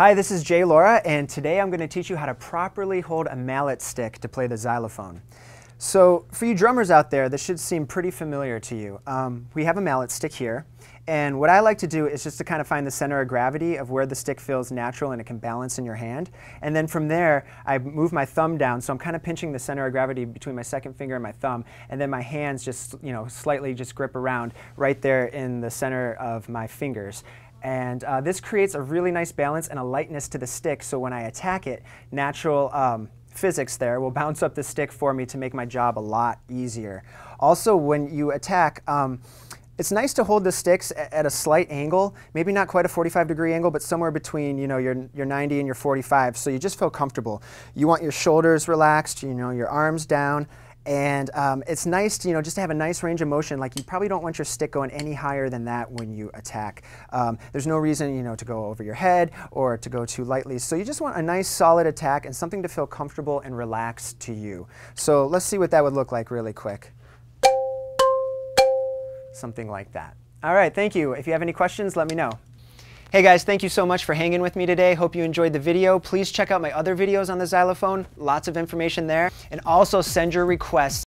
Hi, this is Jay Laura, and today I'm going to teach you how to properly hold a mallet stick to play the xylophone. So for you drummers out there, this should seem pretty familiar to you. Um, we have a mallet stick here, and what I like to do is just to kind of find the center of gravity of where the stick feels natural and it can balance in your hand. And then from there, I move my thumb down, so I'm kind of pinching the center of gravity between my second finger and my thumb, and then my hands just, you know, slightly just grip around right there in the center of my fingers. And uh, this creates a really nice balance and a lightness to the stick, so when I attack it, natural um, physics there will bounce up the stick for me to make my job a lot easier. Also, when you attack, um, it's nice to hold the sticks at a slight angle, maybe not quite a 45 degree angle, but somewhere between you know, your, your 90 and your 45, so you just feel comfortable. You want your shoulders relaxed, you know, your arms down, and um, it's nice to, you know, just to have a nice range of motion. Like you probably don't want your stick going any higher than that when you attack. Um, there's no reason, you know, to go over your head or to go too lightly. So you just want a nice solid attack and something to feel comfortable and relaxed to you. So let's see what that would look like really quick. Something like that. All right, thank you. If you have any questions, let me know. Hey guys, thank you so much for hanging with me today. Hope you enjoyed the video. Please check out my other videos on the xylophone. Lots of information there. And also send your requests